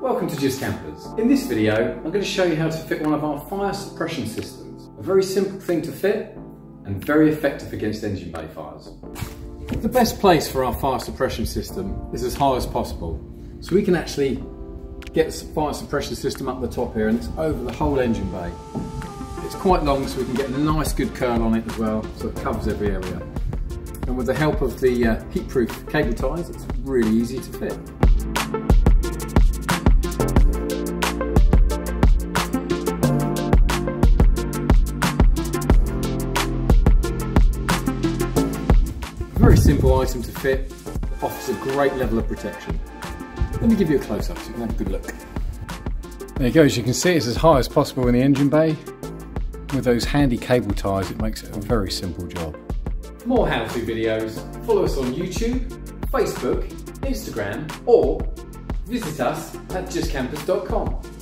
Welcome to Just Kampers. In this video, I'm going to show you how to fit one of our fire suppression systems. A very simple thing to fit and very effective against engine bay fires. The best place for our fire suppression system is as high as possible. So we can actually get the fire suppression system up the top here and it's over the whole engine bay. It's quite long so we can get a nice good curl on it as well so it covers every area. And with the help of the uh, heat-proof cable ties it's really easy to fit. Very simple item to fit, offers a great level of protection. Let me give you a close-up so you can have a good look. There you go, as you can see it's as high as possible in the engine bay. With those handy cable ties it makes it a very simple job. For more how-to videos, follow us on YouTube, Facebook, Instagram or visit us at justkampers.com.